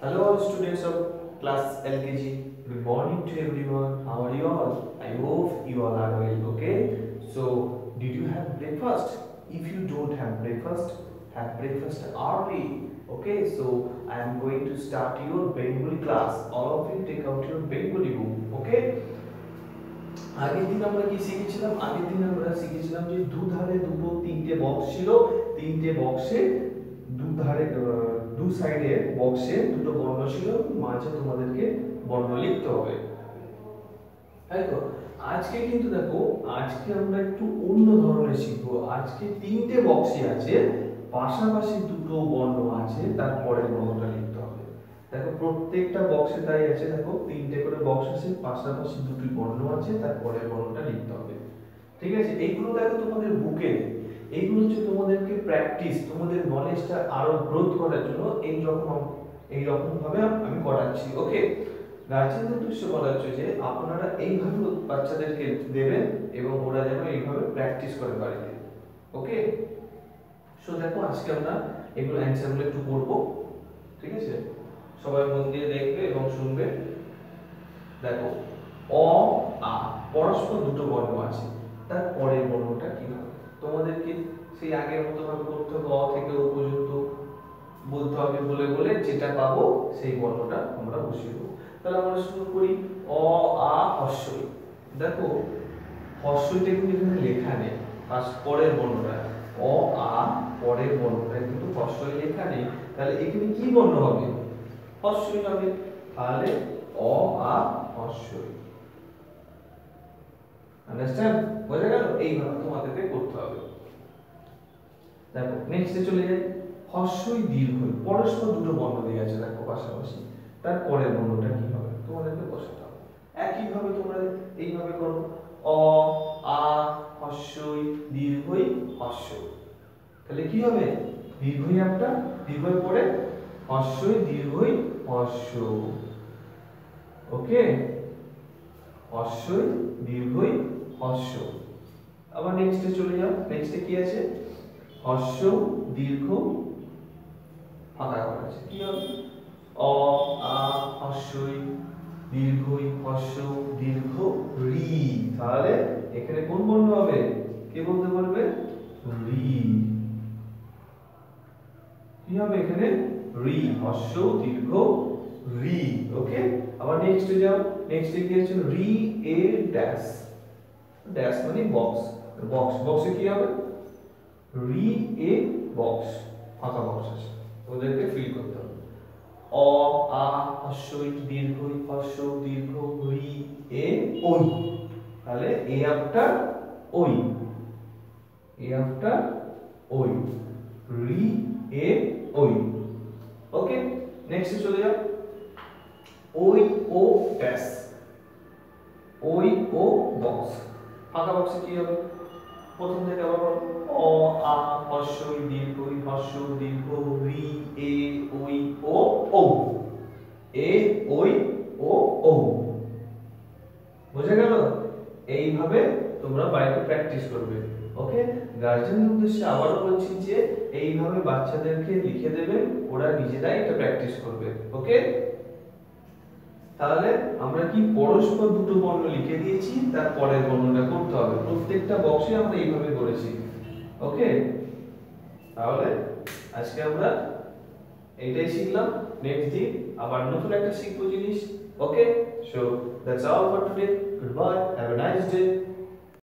Hello all students of class LKG. Good morning to everyone. How are you all? I hope you all are well. Okay. So did you have breakfast? If you don't have breakfast, have breakfast early. Okay. So I am going to start your Bengali class. All of you take out your Bengali book. Okay. আগের দিন আমরা কি শিখেছিলাম আগের দিন আমরা শিখেছিলাম যে দুধারে দুটো তিনটে বক্স ছিল তিনটে বক্সে দুধারে আহ, দু সাইডে বক্সে দুটো বর্ণ ছিল, মাঝে তোমাদেরকে বর্ণ লিখতে হবে। তাই তো? আজকে কিন্তু দেখো, আজকে আমরা একটু অন্য ধরনের শিখব। আজকে তিনটে বক্সই আছে, পাশাপাশি দুটো বর্ণ আছে তারপরে বর্ণটা লিখতে হবে। দেখো, প্রত্যেকটা বক্সে তাই আছে, দেখো, তিনটে করে বক্স আছে, পাশাপাশি দুটি বর্ণ আছে তারপরে বর্ণটা লিখতে হবে। ঠিক আছে? এইগুলো দেখো তোমাদের বুকে। এইগুলো হচ্ছে তোমাদেরকে প্র্যাকটিস তোমাদের নলেজটা আরও গ্রোথ করার জন্য এই রকম এই রকম ভাবে আমি করাচ্ছি। ওকে গার্জেনদের উদ্দেশ্যে বলা হচ্ছে যে, আপনারা এইভাবে বাচ্চাদেরকে দেবেন এবং ওরা যেন এইভাবে প্র্যাকটিস করে বাড়িতে। ওকে সো দেখো, আজকে আমরা এগুলো অ্যান্সারগুলো একটু করব। ঠিক আছে? সবাই মন দিয়ে দেখবে এবং শুনবে। দেখো, অ, আ, পরস্পর দুটো বর্ণ আছে। তার পরের তোমাদেরকে সেই আগের মতো ভাবে করতে হবে, অ থেকে ও পর্যন্ত বলতে হবে বলে বলে যেটা পাবো সেই বর্ণটা আমরা বসিয়ে দেবো। তাহলে আমরা শুরু করি অ, আ, হস্যই। দেখো হস্যইটা কিন্তু এখানে লেখা নেই পরের বর্ণটা। অ, আ, পরের বর্ণটা। কিন্তু হস্যই লেখা নেই, তাহলে এখানে কি বর্ণ হবে? হস্যই হবে। তাহলে অ, আ, হস্যই। আন্ডারস্ট্যান্ড বোঝা গেল? এইভাবে তোমাদেরকে করতে হবে। দেখো নেক্সটে চলে যাই। হস্যই দীর্ঘই পরস্পর দুটো বর্ণ দিয়ে আছে, দেখো পাশাপাশি। তার পরের কি হবে? তোমাদেরকে বসাতে হবে। একইভাবে তোমরা এইভাবে করো। অ, আ হস্যই দীর্ঘই হস্য তাহলে কি হবে? দীর্ঘই একটা, দীর্ঘই পরে হস্যই দীর্ঘই হস্য ওকে? হস্যই দীর্ঘই হস্য আবার নেক্সটে চলে যাও। নেক্সটে কি আছে? হস্য দীর্ঘ ফাঁকা কি হবে? অ, আ হস্যই দীর্ঘই হস্য দীর্ঘ, রি। তাহলে এখানে কোন বর্ণ হবে? কে বলতে পারবে? রি। কি হবে এখানে? রি হস্য দীর্ঘ, রি। ওকে? আবার নেক্সটে যাও। নেক্সটে কি আছে রি, এ ড্যাশ ড্যাশ মানে বক্স বক্স বক্সে কি হবে? রি এ বক্স ফাঁকা বক্স আছে। ওদেরকে ফিল করতে হবে। অ, আ হস্যই দীর্ঘই হস্য দীর্ঘ, রি, এ ওই তাহলে এ আফটার ওই এ আফটার ওই রি, এ ওই ওকে নেক্সট চলে যাও। ওই ও ড্যাশ ওই ও বক্স ফাঁকা বক্সে কি হবে? প্রথম থেকে আবার। অ, আ দীর্ঘ ই হস্য দীর্ঘ, রি, এ, ওই, ও ও এ, ওই, ও ও বুঝে গেল? এইভাবে তোমরা বাড়িতে প্র্যাকটিস করবে ওকে গার্জেনের উদ্দেশ্যে আবারও বলছি যে, এইভাবে বাচ্চাদেরকে লিখে দেবে, ওরা নিজেরাই এটা প্র্যাকটিস করবে ওকে তাহলে আমরা কি পরস্পর দুটো বর্ণ লিখে দিয়েছি তার পরের বর্ণটা করতে হবে। প্রত্যেকটা বক্সে আমরা এইভাবে করেছি। ওকে তাহলে আজকে আমরা এইটাই শিখলাম। নেক্সট দিন আবার নতুন একটা শিখব জিনিস। Okay so that's all for today good bye have a nice day